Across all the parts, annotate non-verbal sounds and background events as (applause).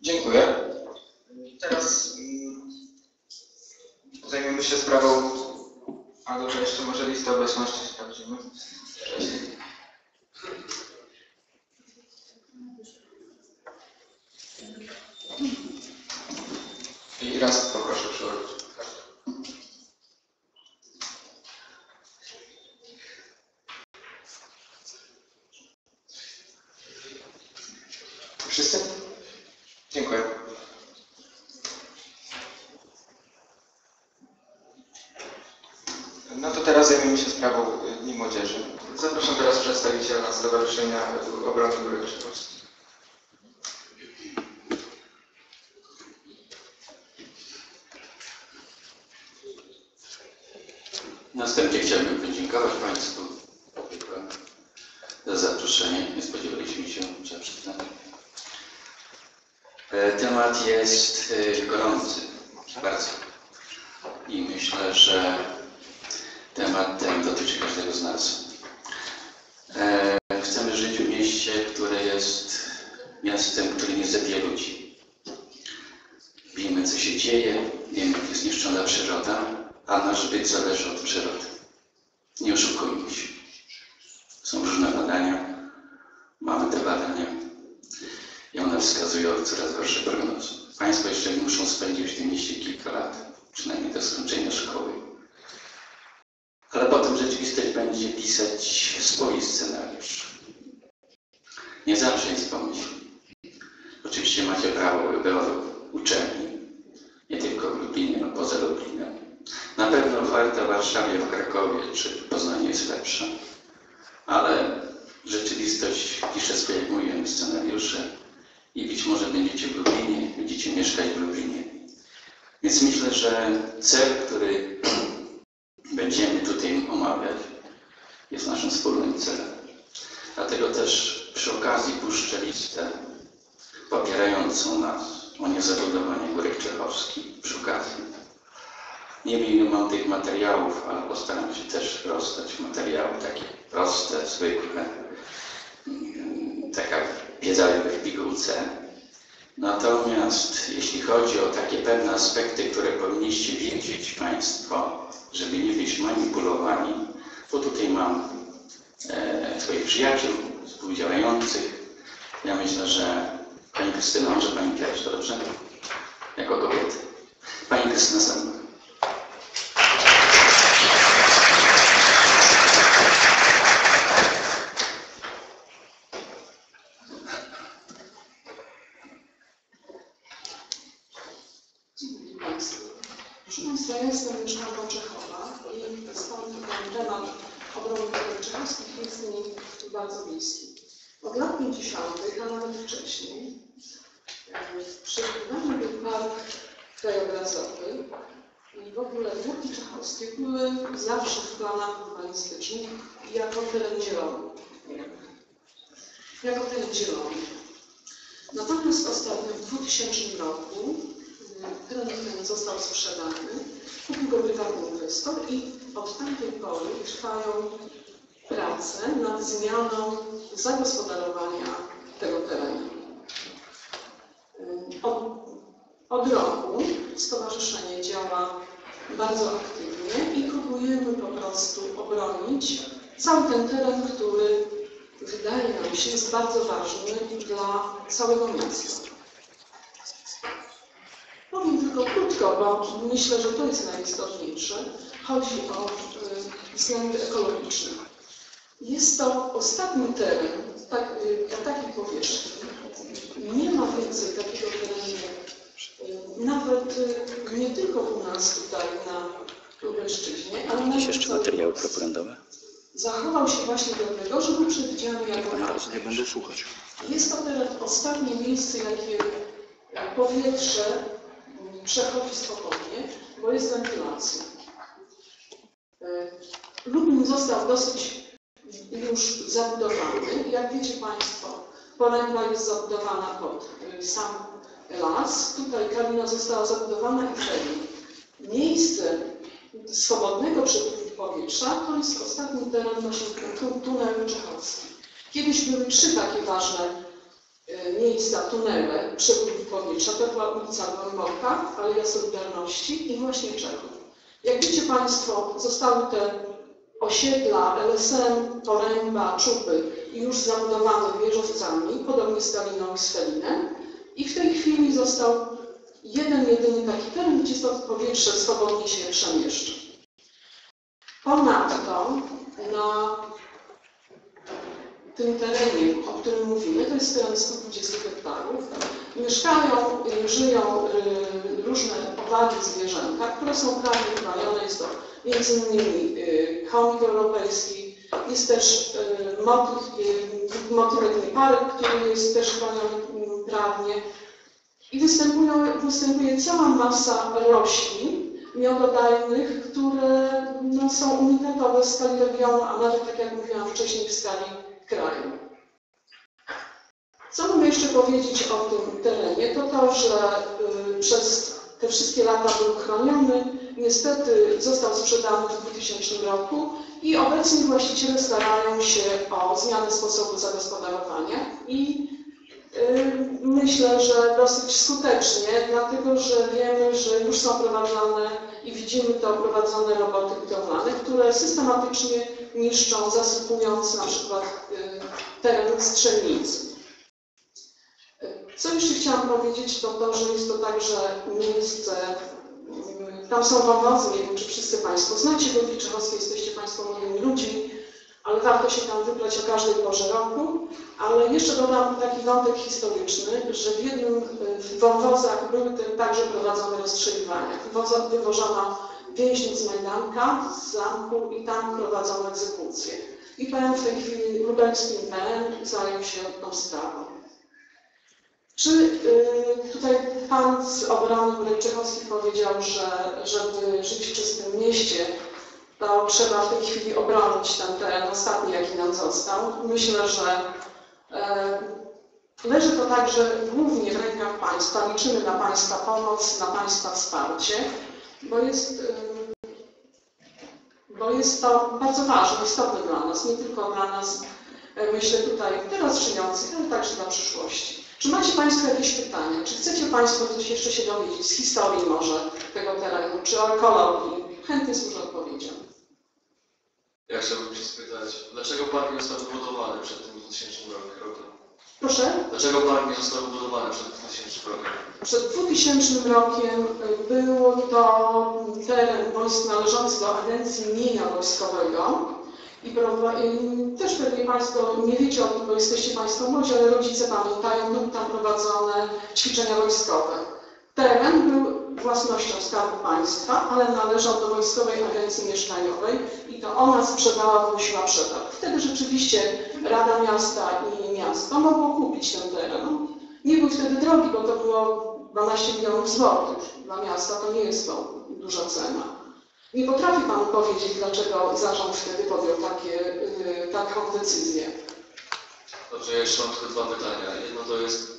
Dziękuję. Teraz mm, zajmiemy się sprawą, a dobrze, jeszcze może listę obecności sprawdzimy. Wcześniej. I raz poproszę przyłożyć. Wszyscy? Dziękuję. No to teraz zajmiemy się sprawą y, Dni Młodzieży. Zapraszam teraz przedstawiciela Stowarzyszenia Obrony Góry Krzykowskiej. Na wstępie chciałbym podziękować Państwu za zaproszenie. Nie spodziewaliśmy się, trzeba przyznać. E, Temat jest e, gorący, bardzo. I myślę, że temat ten dotyczy każdego z nas. E, Chcemy żyć w mieście, które jest miastem, które nie zabija ludzi. Wiemy, co się dzieje, wiemy, jak jest niszczona przyroda, a nasz byt zależy od przyrody. Nie oszukujmy się. Są różne badania, mamy te badania i one wskazują coraz gorsze prognozy. Państwo jeszcze muszą spędzić w tym mieście kilka lat, przynajmniej do skończenia szkoły. Ale potem rzeczywistość będzie pisać swój scenariusz. Nie zawsze jest pomysł. Oczywiście macie prawo wyboru uczelni, nie tylko w Lublinie, no poza Lublinem. Na pewno oferta w Warszawie, w Krakowie czy w Poznaniu jest lepsza, ale rzeczywistość pisze swoje, jak scenariusze i być może będziecie w Lublinie, będziecie mieszkać w Lublinie. Więc myślę, że cel, który (clears throat) będziemy tutaj omawiać, jest naszym wspólnym celem. Dlatego też przy okazji puszczę listę popierającą nas o niezabudowanie Góry Czechowskiej przy okazji. Nie wiem, ile mam tych materiałów, ale postaram się też rozdać materiały takie proste, zwykłe, taka wiedza w pigułce. Natomiast jeśli chodzi o takie pewne aspekty, które powinniście wiedzieć Państwo, żeby nie być manipulowani, to tutaj mam e, swoich przyjaciół, współdziałających. Ja myślę, że Pani Krystyna, może Pani pierwsza, dobrze? Jako kobieta. Pani Krystyna Sandra. Dzień dobry Państwu. Proszę Państwa, ja jestem mieszkanką Czechowa i stąd ten temat obrony Góry Czechowskich jest mi bardzo bliski. Od lat 50., a nawet wcześniej, e, przebudowany był park krajobrazowy i w ogóle Górki Czechowskie były zawsze w planach urbanistycznych jako teren zielony. Jako teren zielony. Natomiast ostatnio w 2000 roku y, ten został sprzedany, kupił go prywatny inwestor i od tamtej pory trwają prace nad zmianą zagospodarowania tego terenu. Y, Od, od roku stowarzyszenie działa bardzo aktywnie i próbujemy po prostu obronić cały ten teren, który wydaje nam się jest bardzo ważny dla całego miasta. Powiem tylko krótko, bo myślę, że to jest najistotniejsze. Chodzi o y, względy ekologiczne. Jest to ostatni teren tak, y, takiej powierzchni. Nie ma więcej takiego terenu, y, nawet y, nie tylko u nas tutaj na Lubelszczyźnie, ale jeszcze całej materiały propagandowe? Zachował się właśnie do tego, że był przewidziany jako park. Nie będę słuchać. Jest to teren ostatnie miejsce, jakie powietrze mm, przechodzi spokojnie, bo jest wentylacja. E, Lublin został dosyć już zabudowany. Jak wiecie Państwo, Poręba jest zabudowana pod y, sam las. Tutaj kabina została zabudowana i wtedy miejsce swobodnego przepływu powietrza to jest ostatni teren naszego tu- tunelu czechowskiego. Kiedyś były trzy takie ważne e, miejsca, tunele przepływu powietrza. To była ulica Głęboka, Aleja Solidarności i właśnie Czechów. Jak wiecie Państwo, zostały te osiedla LSM, Poręba, Czupy już zabudowane wieżowcami, podobnie Staliną i Sfelinem. I w tej chwili został jeden, jedyny taki teren, gdzie to powietrze swobodnie się przemieszcza. Ponadto na tym terenie, o którym mówimy, to jest teren 120 hektarów, mieszkają, żyją y, różne owady zwierzęta, które są prawie chronione. Jest to między innymi y, chomik europejski, jest też y, motyl, motylek nieparek, który jest też chroniony mm, prawnie. I występuje cała masa roślin miododajnych, które no, są unikatowe w skali regionu, a nawet, tak jak mówiłam wcześniej, w skali kraju. Co mogę jeszcze powiedzieć o tym terenie? To to, że y, przez te wszystkie lata był chroniony. Niestety został sprzedany w 2000 roku i obecni właściciele starają się o zmianę sposobu zagospodarowania i y, myślę, że dosyć skutecznie, dlatego że wiemy, że już są prowadzone i widzimy to prowadzone roboty budowlane, które systematycznie niszczą, zasypując na przykład y, teren strzelnicy. Co jeszcze chciałam powiedzieć, to to, że jest to także miejsce, mm, tam są wąwozy, nie wiem czy wszyscy Państwo znacie Ludwik Czechowski, jesteście Państwo młodymi ludźmi, ale warto się tam wybrać o każdej porze roku. Ale jeszcze dodam taki wątek historyczny, że w jednym w wąwozach były także prowadzone rozstrzeliwania. W wąwozach wywożono więźniów z Majdanka, z zamku i tam prowadzono egzekucje. I powiem w tej chwili lubelski IPN zajął się tą sprawą. Czy y, tutaj Pan z obrony Burek Czechowski powiedział, że żeby żyć w czystym mieście, to trzeba w tej chwili obronić ten teren ostatni, jaki nam został. Myślę, że e, leży to także głównie w rękach Państwa. Liczymy na Państwa pomoc, na Państwa wsparcie, bo jest, y, bo jest to bardzo ważne, istotne dla nas, nie tylko dla nas, e, myślę tutaj teraz żyjących, ale także dla przyszłości. Czy macie Państwo jakieś pytania? Czy chcecie Państwo coś jeszcze się dowiedzieć z historii może tego terenu, czy o ekologii? Chętnie służę odpowiedzią. Ja chciałbym się spytać, dlaczego park nie został wybudowany przed tym 2000 rokiem? Proszę. Dlaczego park nie został wybudowany przed 2000 rokiem? Przed 2000 rokiem y, był to teren wojsk należący do Agencji Mienia Wojskowego i y, też pewnie Państwo nie wiecie o tym, bo jesteście Państwo młodzi, ale rodzice pamiętają, były tam prowadzone ćwiczenia wojskowe. Teren był własnością Skarbu Państwa, ale należał do Wojskowej Agencji Mieszkaniowej i to ona sprzedała, wymusiła przetarg. Wtedy rzeczywiście Rada Miasta i miasto mogło kupić ten teren. Nie był wtedy drogi, bo to było 12 milionów złotych. Dla miasta to nie jest to duża cena. Nie potrafi Pan powiedzieć, dlaczego zarząd wtedy podjął takie, y, taką decyzję. Dobrze, jeszcze mam tylko dwa pytania. Jedno to jest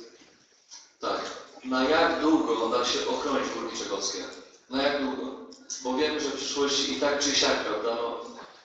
tak, na jak długo da się ochronić Górki Czechowskie? Na jak długo? Bo wiemy, że w przyszłości i tak czy siak, prawda, no,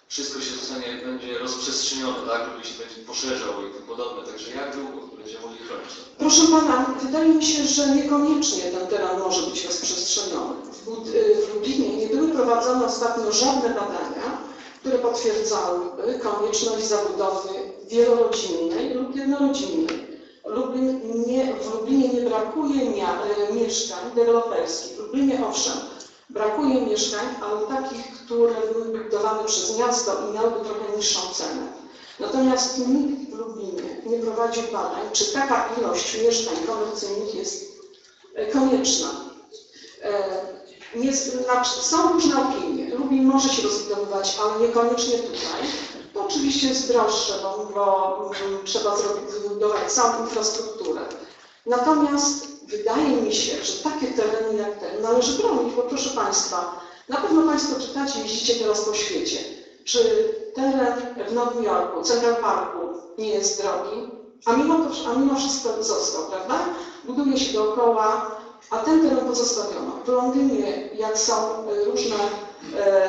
wszystko się zostanie, będzie rozprzestrzenione, tak, lub się będzie poszerzał i tym podobne, także jak długo będziemy mogli chronić? Proszę Pana, wydaje mi się, że niekoniecznie ten teren może być rozprzestrzeniony. W, y, Lublinie nie były prowadzone ostatnio żadne badania, które potwierdzałyby konieczność zabudowy wielorodzinnej lub jednorodzinnej. Lublin nie, w Lublinie nie brakuje mia, y, mieszkań deweloperskich. W Lublinie owszem, brakuje mieszkań, ale takich, które byłyby budowane przez miasto i miałyby trochę niższą cenę. Natomiast nikt w Lublinie nie prowadził badań, czy taka ilość mieszkań komercyjnych jest e, konieczna. E, Nie, znaczy, są różne opinie. Lublin może się rozbudowywać, ale niekoniecznie tutaj. Oczywiście jest droższe, bo, bo trzeba zrobić, całą infrastrukturę. Natomiast wydaje mi się, że takie tereny jak ten należy bronić, bo proszę Państwa, na pewno Państwo czytacie, jeździcie teraz po świecie. Czy teren w Nowym Jorku, Central Parku nie jest drogi, a mimo, to, a mimo wszystko został, prawda? Buduje się dookoła, a ten teren pozostawiono. W Londynie, jak są e, różne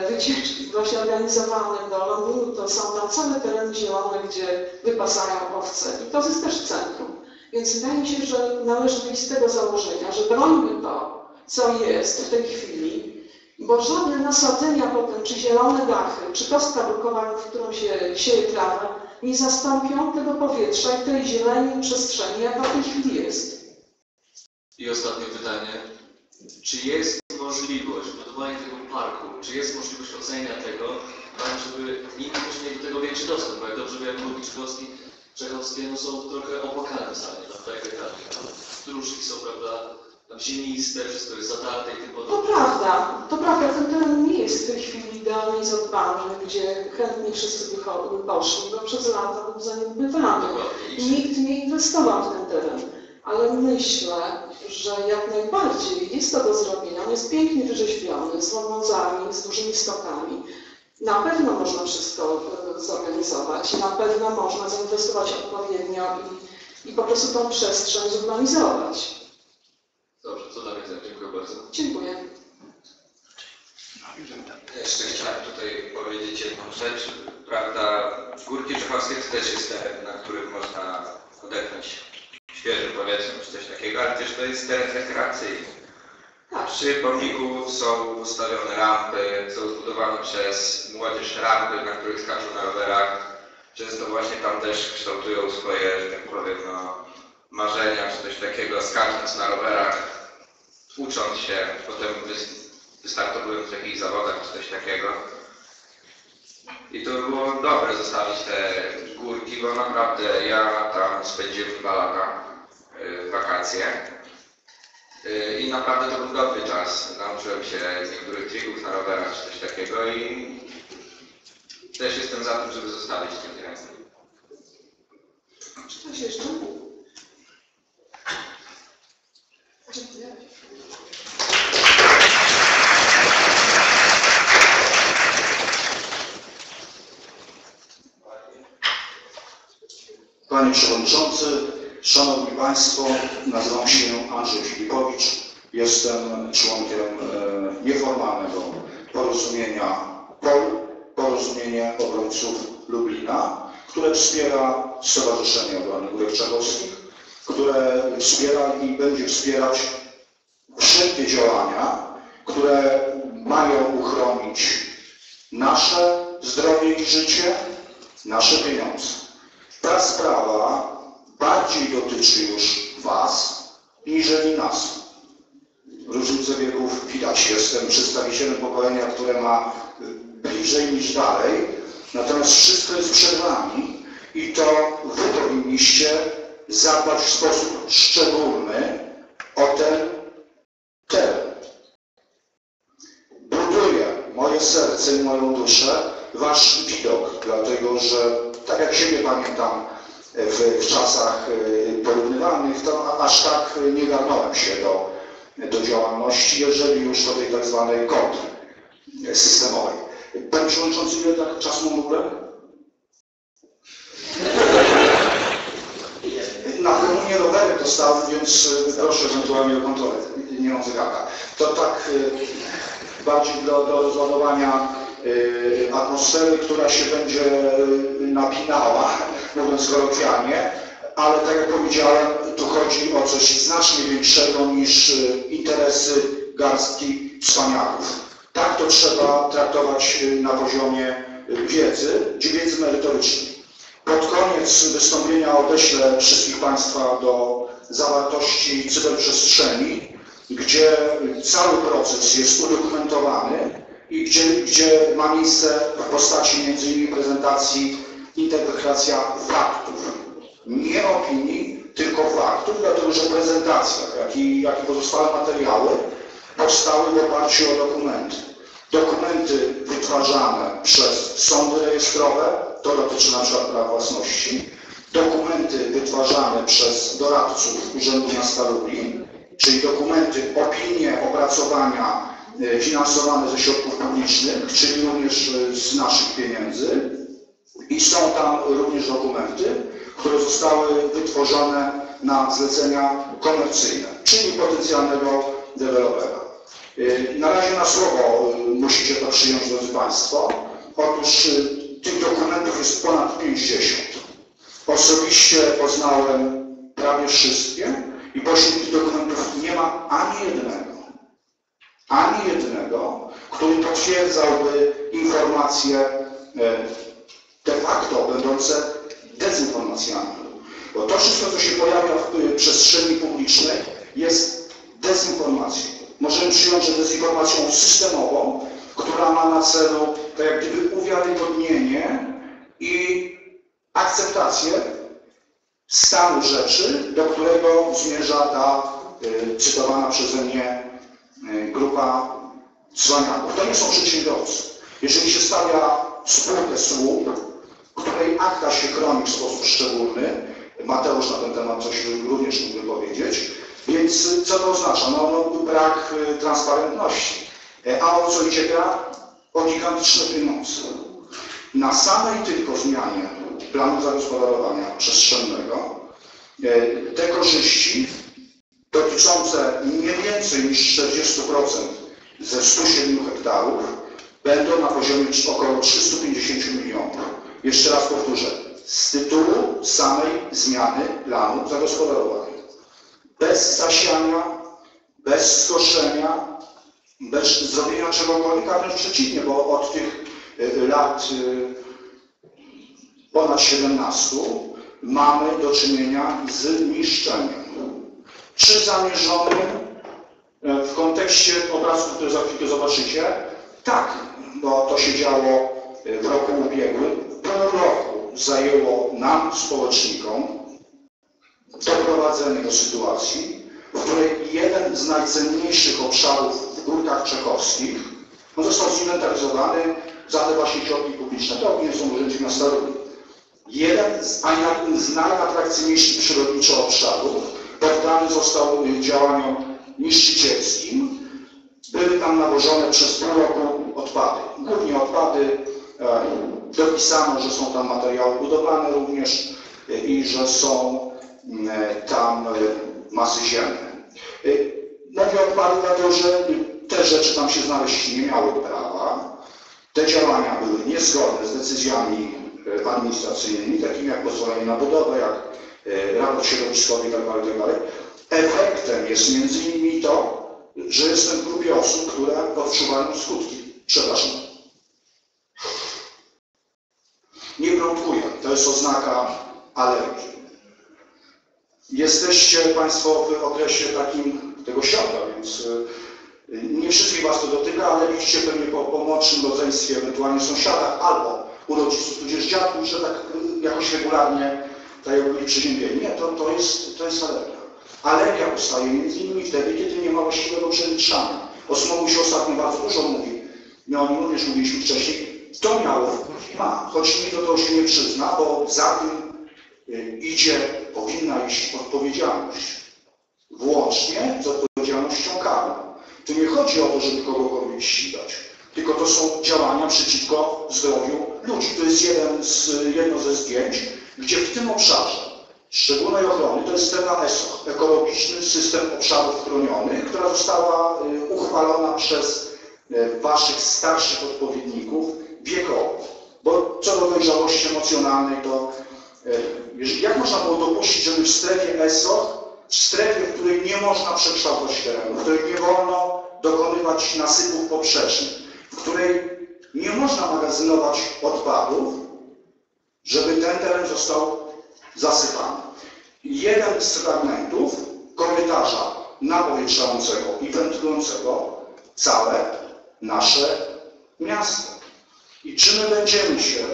wycieczki właśnie organizowane do Londynu, to są tam całe tereny zielone, gdzie wypasają owce. I to jest też centrum. Więc wydaje mi się, że należy wyjść z tego założenia, że brońmy to, co jest w tej chwili, bo żadne nasadzenia potem, czy zielone dachy, czy kostka brukowana, w którą się sieje trawę, nie zastąpią tego powietrza i tej zieleni przestrzeni, jaka w tej chwili jest. I ostatnie pytanie. Czy jest możliwość budowania tego parku, czy jest możliwość ocenia tego, tak, żeby inni też mieli do tego większy dostęp? Bo jak dobrze wiem, Górki Czechowski, Czechowskie no, są trochę opłakane tam tak jak tam Stróżki są, prawda, tam ziemiste, wszystko jest zatarte i tym To podobne. prawda, to prawda, ten teren nie jest w tej chwili idealnie zadbany, gdzie chętnie wszyscy by poszli, bo przez lata był zaniedbywany. Nikt nie inwestował w ten teren. Ale myślę, że jak najbardziej jest to do zrobienia. On jest pięknie wyrzeźbiony, z wąwozami, z dużymi stokami. Na pewno można wszystko e, zorganizować, na pewno można zainwestować odpowiednio i, i po prostu tą przestrzeń zurbanizować. Dobrze, co mnie Dziękuję bardzo. Dziękuję. Jeszcze chciałem tutaj powiedzieć jedną rzecz. Prawda, Górki Czechowskie to też jest teren, na którym można odetchnąć świeżym powietrzem czy coś takiego, ale też to jest teren rekreacyjny. Tak. Przy pomniku są ustawione rampy, są zbudowane przez młodzież rampy, na których skaczą na rowerach. Często właśnie tam też kształtują swoje, że tak powiem, no, marzenia czy coś takiego, skacząc na rowerach, ucząc się, potem wys- wystartowując w jakichś zawodach czy coś takiego. I to by było dobre zostawić te górki, bo naprawdę ja tam spędziłem dwa lata wakacje. Y, I naprawdę to był dobry czas. Nauczyłem się niektórych trików na rowerach czy coś takiego i też jestem za tym, żeby zostawić ten teren. Czy ktoś jeszcze? Dziękuję. Panie Przewodniczący, Szanowni Państwo, nazywam się Andrzej Filipowicz. Jestem członkiem e, nieformalnego porozumienia POL, Porozumienie Obrońców Lublina, które wspiera Stowarzyszenie Obrony Górek Czechowskich, które wspiera i będzie wspierać wszelkie działania, które mają uchronić nasze zdrowie i życie, nasze pieniądze. Ta sprawa bardziej dotyczy już Was, niżeli nas. Różnicę wieków widać. Jestem przedstawicielem pokolenia, które ma y, bliżej niż dalej. Natomiast wszystko jest przed Wami i to Wy powinniście zadbać w sposób szczególny o ten teren. Buduje moje serce i moją duszę Wasz widok, dlatego że tak jak siebie pamiętam w, w czasach e, porównywanych, to aż tak nie garnąłem się do, do działalności, jeżeli już do tej tak zwanej kontry systemowej. Panie Przewodniczący, ile tak czasu mam ogóle? Na komunię rowery dostałem, więc e, proszę ewentualnie o kontrolę. Nie mam zegarka. To tak e, bardziej do, do rozładowania atmosfery, która się będzie e, napinała, mówiąc kolokwialnie, ale tak jak powiedziałem, tu chodzi o coś znacznie większego niż e, interesy garstki wspaniaków. Tak to trzeba traktować e, na poziomie e, wiedzy, wiedzy merytorycznej. Pod koniec wystąpienia odeślę wszystkich Państwa do zawartości cyberprzestrzeni, gdzie cały proces jest udokumentowany i gdzie, gdzie ma miejsce w postaci innymi prezentacji interpretacja faktów. Nie opinii, tylko faktów, dlatego że w prezentacjach, jak i, jak i pozostałe materiały powstały w oparciu o dokumenty. Dokumenty wytwarzane przez sądy rejestrowe, to dotyczy na przykład praw własności, dokumenty wytwarzane przez doradców Urzędu Miasta Lublin, czyli dokumenty, opinie, opracowania finansowane ze środków publicznych, czyli również e, z naszych pieniędzy. I są tam również dokumenty, które zostały wytworzone na zlecenia komercyjne, czyli potencjalnego dewelopera. Y, Na razie na słowo musicie to przyjąć, drodzy Państwo. Otóż tych dokumentów jest ponad 50. Osobiście poznałem prawie wszystkie i pośród tych dokumentów nie ma ani jednego, ani jednego, który potwierdzałby informacje e, de facto będące dezinformacjami. Bo to wszystko, co się pojawia w y, przestrzeni publicznej, jest dezinformacją. Możemy przyjąć, że dezinformacją systemową, która ma na celu tak jak gdyby uwiarygodnienie i akceptację stanu rzeczy, do którego zmierza ta y, cytowana przeze mnie grupa cwaniaków. To nie są przedsiębiorcy. Jeżeli się stawia spółkę słup, której akta się chroni w sposób szczególny, Mateusz na ten temat coś również mógłby powiedzieć, więc co to oznacza? No, no brak y, transparentności. E, A o co idzie gra? O gigantyczne pieniądze. Na samej tylko zmianie planu zagospodarowania przestrzennego e, te korzyści dotyczące nie więcej niż 40% ze 107 hektarów będą na poziomie około 350 milionów. Jeszcze raz powtórzę, z tytułu samej zmiany planu zagospodarowania. Bez zasiania, bez skoszenia, bez zrobienia czegokolwiek, wręcz przeciwnie, bo od tych y, lat y, ponad 17 mamy do czynienia z niszczeniem. Czy zamierzonym e, w kontekście obrazów, które za chwilkę zobaczycie? Tak, bo to się działo e, w roku ubiegłym. Pół roku zajęło nam, społecznikom, doprowadzenie do sytuacji, w której jeden z najcenniejszych obszarów w Górkach Czechowskich no, został zinwentaryzowany za te właśnie środki publiczne. To nie są urzędzie miasta. Jeden z, z najatrakcyjniejszych przyrodniczo obszarów poddany został działaniom niszczycielskim. Były tam nawożone przez pół roku odpady. Głównie odpady. E, dopisano, że są tam materiały budowlane również i że są m, e, tam e, masy ziemne. Mówię odpady dlatego, że te rzeczy tam się znaleźć nie miały prawa. Te działania były niezgodne z decyzjami administracyjnymi, takimi jak pozwolenie na budowę, jak e, raport środowiskowy itd. itd. Efektem jest między innymi to, że jestem w grupie osób, które odczuwają skutki. Przepraszam. Nie plątkuję, to jest oznaka alergii. Jesteście Państwo w okresie takim tego świata, więc y, nie wszystkich Was to dotyka, ale widzicie pewnie po pomłodszym rodzeństwie, ewentualnie sąsiadach albo u rodziców, tudzież dziadków, że tak y, jakoś regularnie tak jakby byli przeziębieni. Nie, to, to, jest, to jest alergia. Alergia powstaje między innymi wtedy, kiedy nie ma właściwego przewytrzania. O smogu się ostatnio bardzo dużo mówi. No o nim również mówiliśmy wcześniej. To miało wpływ, ma, choć nikt do tego się nie przyzna, bo za tym y, idzie, powinna iść odpowiedzialność. Włącznie z odpowiedzialnością karną. Tu nie chodzi o to, żeby kogokolwiek ścigać, tylko to są działania przeciwko zdrowiu ludzi. To jest jeden z, jedno ze zdjęć, gdzie w tym obszarze szczególnej ochrony, to jest strefa ESOC, ekologiczny system obszarów chronionych, która została y, uchwalona przez y, waszych starszych odpowiedników wiekowo. Bo co do dojrzałości emocjonalnej, to y, jak można było dopuścić, żeby w strefie ESOC, w strefie, w której nie można przekształcać terenu, w której nie wolno dokonywać nasypów poprzecznych, w której nie można magazynować odpadów, żeby ten teren został zasypany. Jeden z fragmentów korytarza napowietrzającego i wentylującego całe nasze miasto. I czy my będziemy się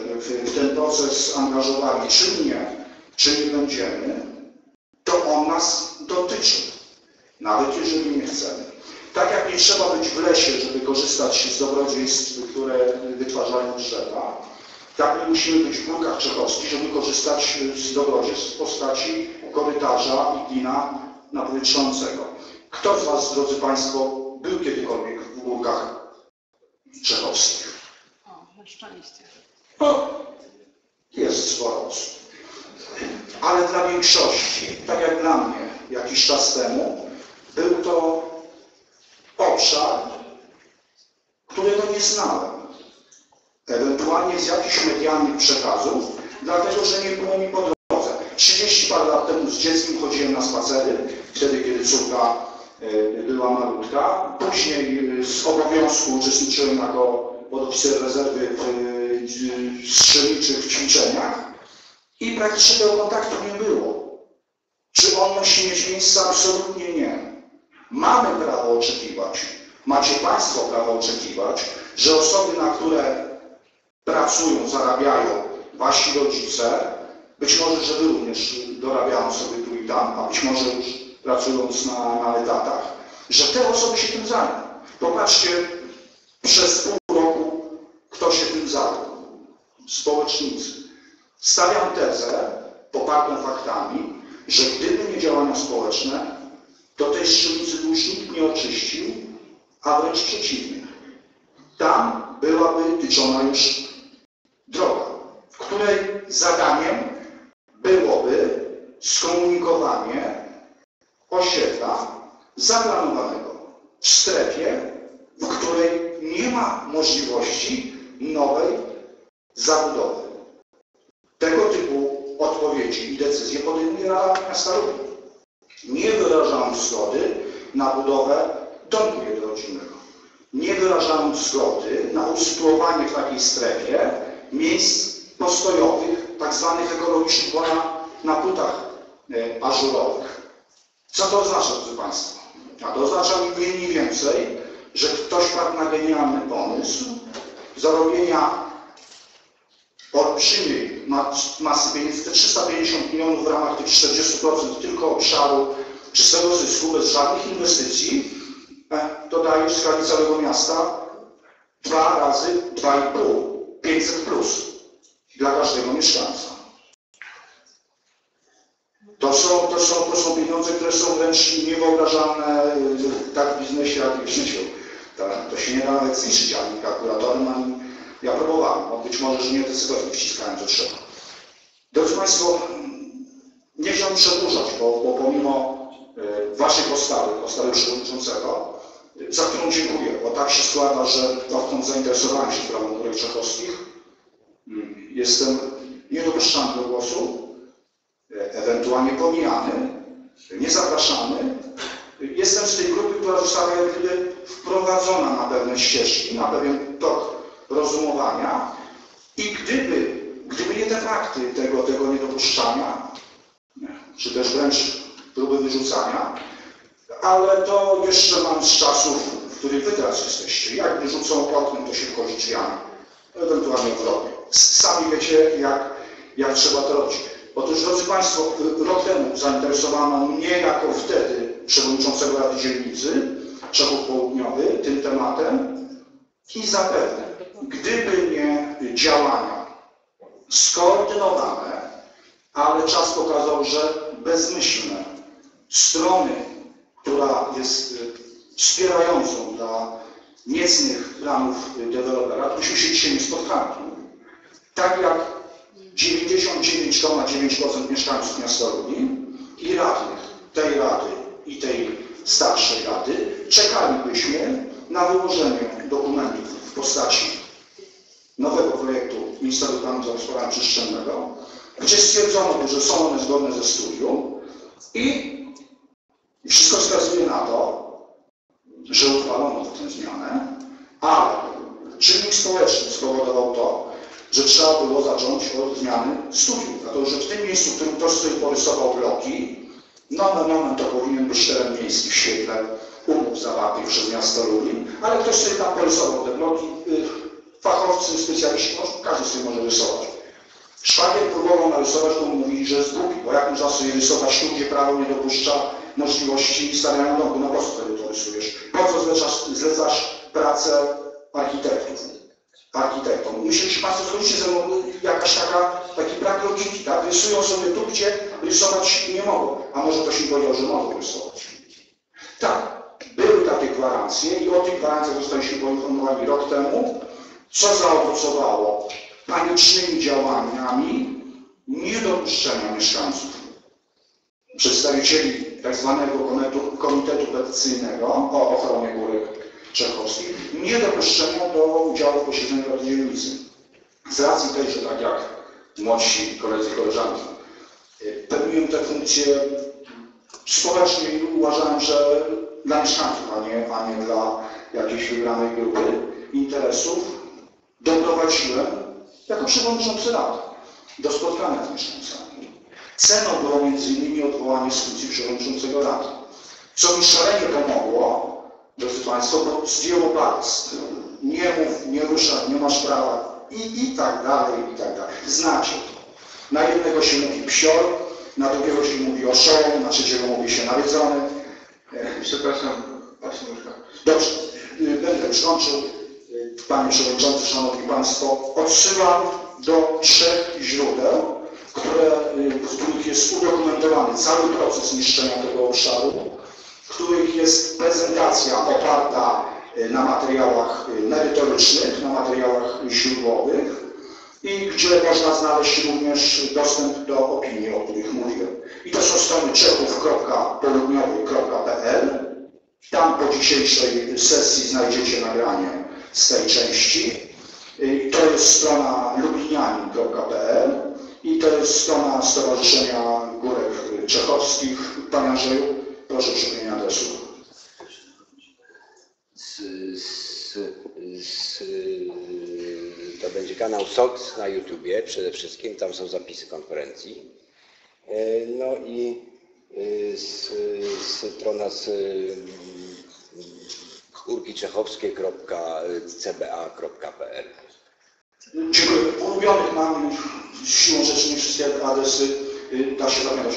w ten proces angażowali, czy nie, czy nie będziemy, to on nas dotyczy, nawet jeżeli nie chcemy. Tak jak nie trzeba być w lesie, żeby korzystać z dobrodziejstw, które wytwarzają drzewa, tak my musimy być w górkach czechowskich, żeby korzystać z dobrodziejstw w postaci korytarza i glina napowietrzającego. Kto z Was, drodzy Państwo, był kiedykolwiek w górkach czechowskich? O, na szczęście. O, jest sporo osób. Ale dla większości, tak jak dla mnie jakiś czas temu, był to obszar, którego nie znałem. Ewentualnie z jakichś medialnych przekazów, dlatego że nie było mi po drodze. 30 parę lat temu z dzieckiem chodziłem na spacery, wtedy kiedy córka e, była malutka. Później e, z obowiązku uczestniczyłem jako podoficer rezerwy w e, strzelniczych ćwiczeniach i praktycznie tego kontaktu nie było. Czy on musi mieć miejsce? Absolutnie nie. Mamy prawo oczekiwać, macie Państwo prawo oczekiwać, że osoby, na które pracują, zarabiają Wasi rodzice, być może, że Wy również dorabiają sobie tu i tam, a być może już pracując na, na etatach, że te osoby się tym zajmą. Popatrzcie, przez pół roku kto się tym zajął? Społecznicy. Stawiam tezę, popartą faktami, że gdyby nie działania społeczne, to tej strzelnicy już nikt nie oczyścił, a wręcz przeciwnie. Tam byłaby tyczona już droga, w której zadaniem byłoby skomunikowanie osiedla zaplanowanego w strefie, w której nie ma możliwości nowej zabudowy. Tego typu odpowiedzi i decyzje podejmuje Rada Miasta Lublin. Nie wyrażając zgody na budowę domku jednorodzinnego. Nie wyrażając zgody na usytuowanie w takiej strefie miejsc postojowych, tak zwanych ekologicznych, bo na, putach e, ażurowych. Co to oznacza, proszę Państwa? A to oznacza ni mniej, ni więcej, że ktoś padł na genialny pomysł zarobienia olbrzymiej mas- masy pieniędzy, te 350 milionów w ramach tych 40% tylko obszaru czystego zysku, bez żadnych inwestycji, e, to daje w skali całego miasta dwa razy 2,5, 500 plus dla każdego mieszkańca. To są, to, są, to są pieniądze, które są wręcz niewyobrażalne y, tak w biznesie, jak i w życiu. To, się nie da nawet zliczyć ani kalkulatorem, ani ja próbowałem. No być może, że nie cyferki wciskałem, co trzeba. Drodzy Państwo, nie chciałbym przedłużać, bo, bo pomimo y, Waszej postawy, postawy przewodniczącego, za którą dziękuję, bo tak się składa, że odkąd zainteresowałem się sprawą Górek Czechowskich, mm, jestem niedopuszczany do głosu, e, ewentualnie pomijany, niezapraszany. Jestem z tej grupy, która została jak gdyby wprowadzona na pewne ścieżki, na pewien tok rozumowania i gdyby, gdyby nie te fakty tego, tego niedopuszczania, czy też wręcz próby wyrzucania, ale to jeszcze mam z czasów, w których wy teraz jesteście. Jak wyrzucą oknem, to się wchodzi drzwiami, ewentualnie w robię. Sami wiecie, jak, jak trzeba to robić. Otóż, drodzy Państwo, rok temu zainteresowano mnie jako wtedy przewodniczącego Rady Dzielnicy Czechów Południowy tym tematem i zapewne, gdyby nie działania skoordynowane, ale czas pokazał, że bezmyślne strony, która jest y, wspierającą dla niecnych planów dewelopera, byśmy się dzisiaj nie. Tak jak 99,9% mieszkańców miasta Lublin i radnych tej rady i tej starszej rady czekalibyśmy na wyłożenie dokumentów w postaci nowego projektu Ministerstwa Planu Zagospodarowania Przestrzennego, gdzie stwierdzono że są one zgodne ze studium i i wszystko wskazuje na to, że uchwalono tę zmianę, ale czynnik społeczny spowodował to, że trzeba było zacząć od zmiany studiów. Dlatego, że w tym miejscu, w którym ktoś sobie porysował bloki, nomen nomen to powinien być teren miejski w świetle umów zawartych przez miasto Lublin, ale ktoś sobie tam porysował te bloki, y, fachowcy, specjaliści, każdy sobie może rysować. Szwagier próbował narysować, mu mówili, że głupi, bo jak można sobie rysować tu, gdzie prawo nie dopuszcza możliwości stawiania domu, no po co wtedy to rysujesz? Po co zlecasz, zlecasz pracę architektów? Architektom. Myślę, Państwo zgodzicie ze mną jakaś taka, taki brak logiki, tak? Rysują sobie tu, gdzie rysować nie mogą. A może ktoś im powiedział, że mogą rysować. Tak, były takie gwarancje i o tych gwarancjach zostaliśmy poinformowani rok temu, co zaowocowało panicznymi działaniami niedopuszczenia mieszkańców, przedstawicieli tak zwanego komitetu, petycyjnego o ochronie góry czechowskich, niedopuszczenia do udziału w posiedzeniu Rady Dzielnicy. Z racji tej, że tak jak młodsi koledzy i koleżanki y, pełniłem tę funkcję społecznie i uważałem, że dla mieszkańców, a nie, a nie dla jakiejś wybranej grupy interesów, doprowadziłem jako przewodniczący Rady do spotkania z mieszkańcami. Ceną było innymi odwołanie z funkcji przewodniczącego Rady. Co mi szalenie pomogło, drodzy Państwo, bo zdjęło balast. Nie mów, nie ruszaj, nie masz prawa i, i tak dalej, i tak dalej. Znacie to. Na jednego się mówi psior, na drugiego się mówi oszołom, na trzeciego mówi się nawiedzony. E, Przepraszam, właśnie Muszka. Dobrze, y, będę już kończył. Y, Panie Przewodniczący, Szanowni Państwo, odsyłam do trzech źródeł, które, y, w których jest udokumentowany cały proces niszczenia tego obszaru, w których jest prezentacja oparta y, na materiałach y, merytorycznych, na materiałach źródłowych i gdzie można znaleźć również dostęp do opinii, o których mówiłem. I to są strony czechów.południowy.pl tam po dzisiejszej sesji znajdziecie nagranie z tej części. Y, To jest strona lublinianin.pl i to jest strona Stowarzyszenia Górek Czechowskich. Panie Andrzeju, proszę przypomnienie adresu. to będzie kanał SOX na YouTubie przede wszystkim, tam są zapisy konferencji. E, No i e, z, strona z górkiczechowskie.cba.pl Dziękuję. Ulubionych mam siłą rzeczy nie wszystkie adresy y, da się zapamiętać.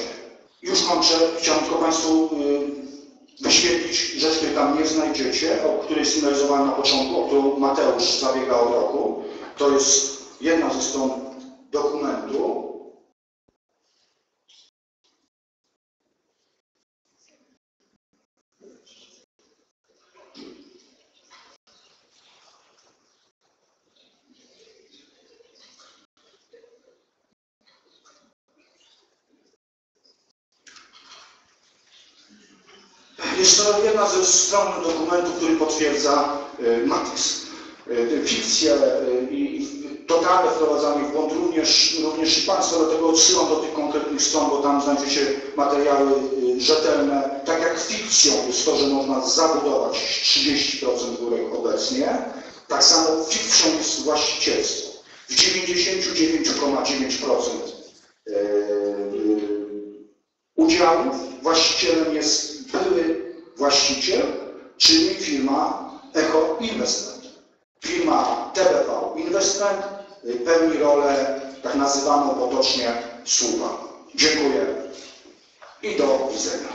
Już kończę. Chciałem tylko Państwu y, wyświetlić rzecz, której tam nie znajdziecie, o której sygnalizowałem na początku, o którą Mateusz zabiega od roku. To jest jedna ze stron dokumentu. Jest to jedna ze stron dokumentu, który potwierdza y, Matys. Y, Fikcję y, i totalne wprowadzanie w błąd również, również Państwo, dlatego odsyłam do tych konkretnych stron, bo tam znajdziecie materiały rzetelne. Tak jak fikcją jest to, że można zabudować 30% górek obecnie, tak samo fikcją jest właścicielstwo. W 99,9% y, y, udziałów właścicielem jest właściciel, czyli firma Echo Investment. Firma TBV Investment y, pełni rolę tak nazywaną potocznie słupa. Dziękuję i do widzenia.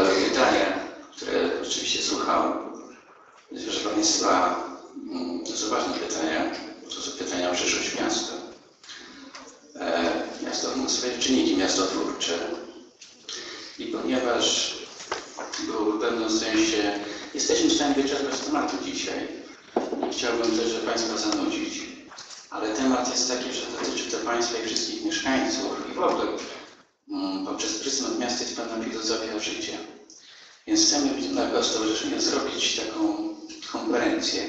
Pytania, które oczywiście słuchałem. Proszę Państwa, mm, to są ważne pytania, to są pytania o przyszłość miasta. E, Miasto ma swoje czynniki miastotwórcze. I ponieważ było w pewnym sensie, jesteśmy w stanie wyczerpać tematu dzisiaj. Chciałbym też, żeby Państwa zanudzić. Ale temat jest taki, że dotyczy to Państwa i wszystkich mieszkańców i w ogóle poprzez pryzmat miasta jest pewna filozofia życia. Więc chcemy jako stowarzyszenie zrobić taką konferencję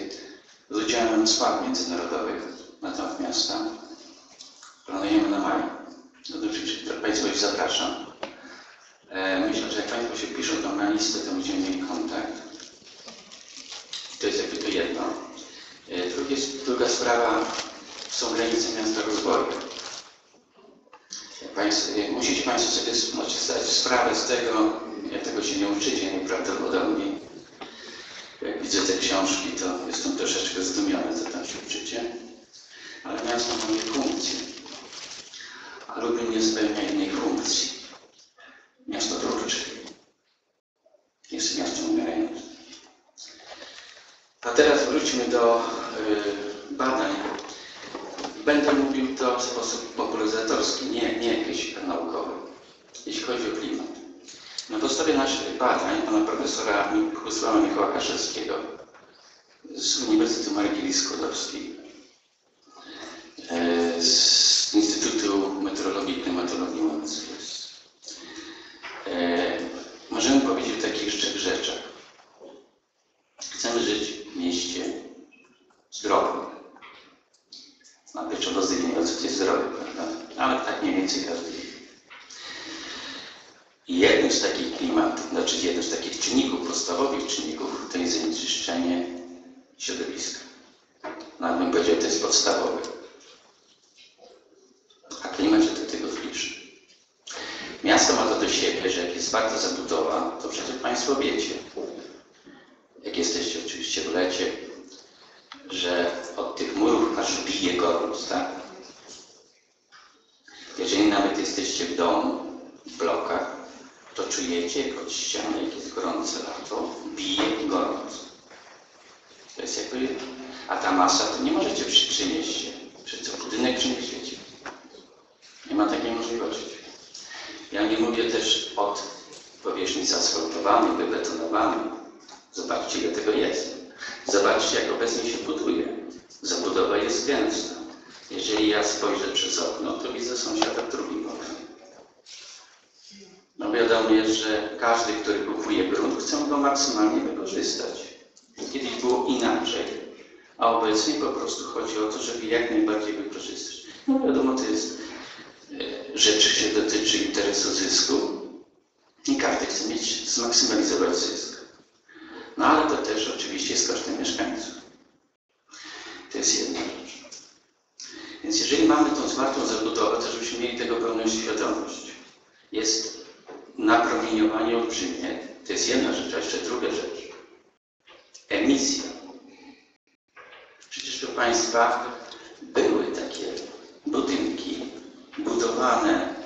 z udziałem spraw międzynarodowych na temat miasta. Planujemy na maj. No to oczywiście Państwa już zapraszam. E, Myślę, że jak Państwo się piszą tam na listę, to będziemy mieli kontakt. To jest jakby to jedno. E, Drugie, druga sprawa są granice miasta rozwoju. Musicie Państwo sobie zdać sprawę z tego, jak tego się nie uczycie nieprawdopodobnie. Jak widzę te książki, to jestem troszeczkę zdumiony, co tam się uczycie. Ale miasto ma inne funkcje. A Lublin nie spełnia innej funkcji. Miasto twórcze. Jest miastem umierającym. A teraz wróćmy do y, badań Będę mówił to w sposób popularyzatorski, nie, nie jakiś naukowy, jeśli chodzi o klimat. Na podstawie naszych badań pana profesora Kusława Michała Kaszewskiego z Uniwersytetu Marii Skłodowskiej, e, z Instytutu Meteorologii i Klimatologii bardzo zabudowa, to przecież Państwo wiecie, jak jesteście oczywiście w lecie, że od tych murów aż bije gorąc, tak? Jeżeli nawet jesteście w domu, w blokach, to czujecie, jak od ściany, jak jest gorące lato, bije gorąco. To jest jakby... A ta masa, to nie możecie przy, przynieść się. Przy co budynek przyniesiecie. Nie ma takiej możliwości. Ja nie mówię też od powierzchni zaasfaltowanej, wybetonowanej. Zobaczcie, ile tego jest. Zobaczcie, jak obecnie się buduje. Zabudowa jest gęsta. Jeżeli ja spojrzę przez okno, to widzę sąsiada w drugim oknie. No wiadomo jest, że każdy, który kupuje grunt, chce go maksymalnie wykorzystać. Kiedyś było inaczej, a obecnie po prostu chodzi o to, żeby jak najbardziej wykorzystać. No wiadomo, to jest e, rzecz, się dotyczy interesu zysku i każdy chce mieć, zmaksymalizować zysk. No ale to też oczywiście jest kosztem mieszkańców. To jest jedna rzecz. Więc jeżeli mamy tą zwartą zabudowę, to żebyśmy mieli tego pełną świadomość. Jest napromieniowanie olbrzymie, to jest jedna rzecz, a jeszcze druga rzecz. Emisja. Przecież proszę Państwa, były takie budynki budowane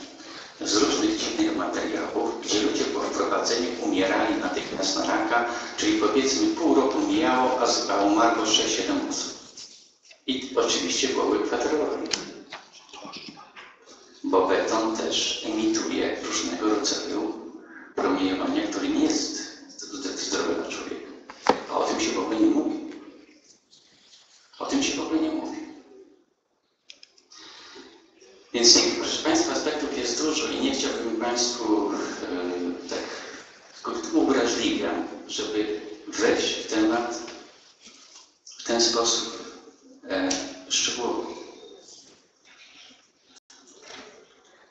z różnych dziwnych materiałów, gdzie ludzie po wprowadzeniu umierali natychmiast na raka, czyli powiedzmy pół roku mijało, a, umarło 6-7 osób. I oczywiście głowy kwaterowe. Bo beton też emituje różnego rodzaju promieniowania, które nie jest zdrowe dla człowieka. A o tym się w ogóle nie mówi. O tym się w ogóle nie mówi. Więc tych, proszę Państwa, aspektów jest dużo i nie chciałbym Państwu e, tak uwrażliwiam, żeby wejść w temat w ten sposób e, szczegółowy.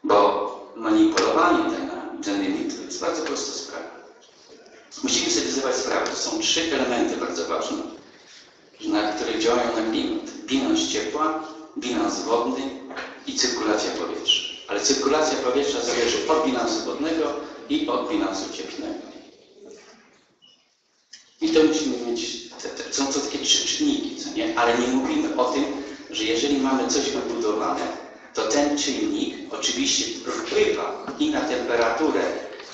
Bo manipulowanie danymi to jest bardzo prosta sprawa. Musimy sobie zdawać sprawę, że są trzy elementy bardzo ważne, na które działają na klimat. Bilans ciepła, bilans wodny i cyrkulacja powietrza. Ale cyrkulacja powietrza zależy od bilansu wodnego i od bilansu cieplnego. I to musimy mieć, te, te, są to takie trzy czynniki, co nie? Ale nie mówimy o tym, że jeżeli mamy coś wybudowane, to ten czynnik oczywiście wpływa i na temperaturę,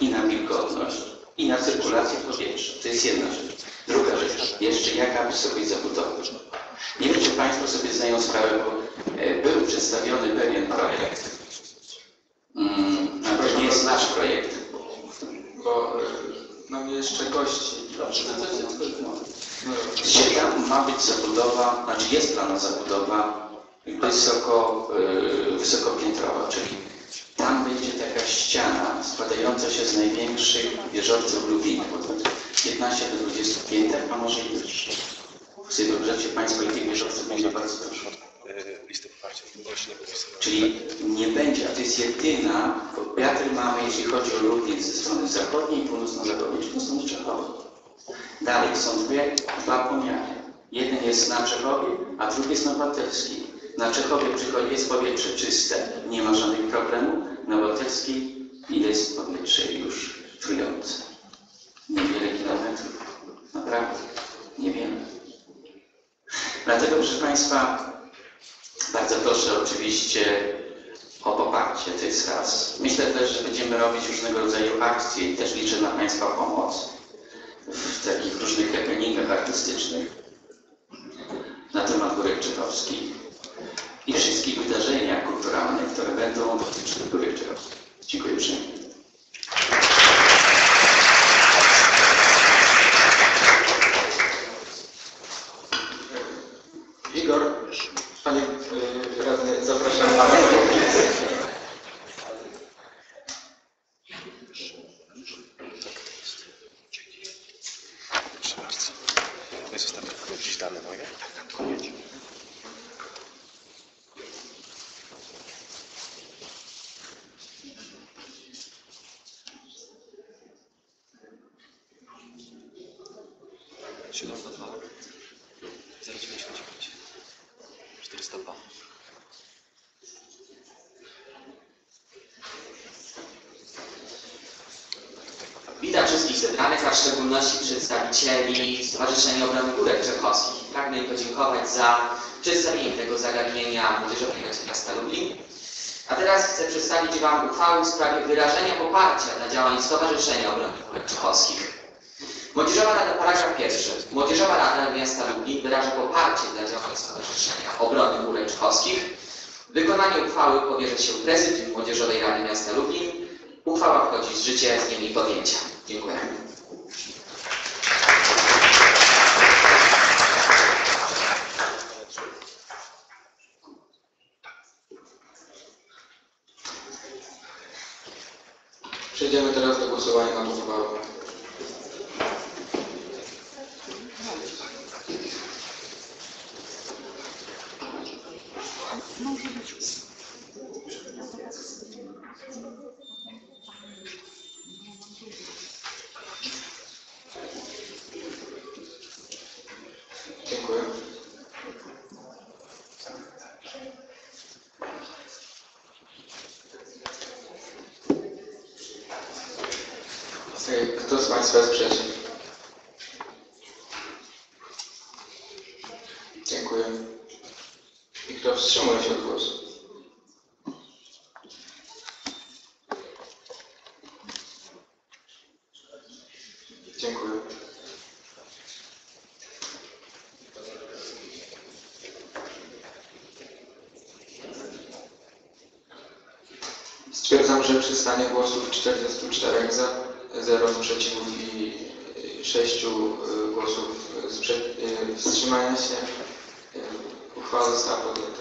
i na wilgotność, i na cyrkulację powietrza. To jest jedna rzecz. Druga rzecz, jeszcze jaka wysokość zabudowy. Nie wiem, czy Państwo sobie zdają sprawę, bo e, był przedstawiony pewien projekt. Ale to nie jest nasz projekt. Bo y, mam jeszcze gości. Dobrze, no to jest tam ma być zabudowa, znaczy jest plana zabudowa wysoko, yy, wysokopiętrowa, czyli tam będzie taka ściana składająca się z największych wieżowców Lublina, bo to 15 do 20 pięter, a może i wyższe. Sobie wyobraźcie Państwo, tych wieżowców będzie bardzo dużo. Listy poparcia Czyli nie będzie, a to jest jedyna, bo wiatr mamy, jeśli chodzi o Lublin ze strony zachodniej i północno-zachodniej, czyli to Czechowej. Dalej są dwie, dwa pomiary. Jeden jest na Czechowie, a drugi jest na Obywatelskiej. Na Czechowie przychodzi, jest powietrze czyste, nie ma żadnych problemów. Na ile jest powietrze już trujące? Niewiele kilometrów. Naprawdę, niewiele. Dlatego, proszę Państwa, bardzo proszę oczywiście o poparcie, to jest raz. Myślę też, że będziemy robić różnego rodzaju akcje i też liczę na Państwa pomoc w takich różnych happeningach artystycznych na temat Górek Czechowskich i wszystkich wydarzeniach kulturalnych, które będą dotyczyły Górek Czechowskich. Dziękuję uprzejmie. Igor, Panie y, Radny, zapraszam Pana. Proszę bardzo. No i zostawię wrócić dane moje. Tak, tak, koniecznie. 702 099 402 Witam wszystkich zebranych, a w szczególności przedstawicieli Stowarzyszenia Obrony Górek Czechowskich. Pragnę im podziękować za przedstawienie tego zagadnienia Młodzieżowego Miasta Lublin. A teraz chcę przedstawić Wam uchwałę w sprawie wyrażenia poparcia dla działań Stowarzyszenia Obrony Górek Czechowskich. Młodzieżowa Rada, paragraf pierwszy. Młodzieżowa Rada Miasta Lublin wyraża poparcie dla działań Stowarzyszenia Obrony Górek Czechowskich. Wykonanie uchwały powierza się Prezydium Młodzieżowej Rady Miasta Lublin. Uchwała wchodzi z życia z dniem jej podjęcia. Dziękuję. Przejdziemy teraz do głosowania nad uchwałą. Dziękuję. E, Kto z Państwa jest przeciw? Dziękuję. I kto wstrzymuje się od głosu? Dziękuję. Stwierdzam, że przy stanie głosów 44 za, 0 sprzeciwów i 6 głosów sprze- y, wstrzymania się. Y, uchwała została podjęta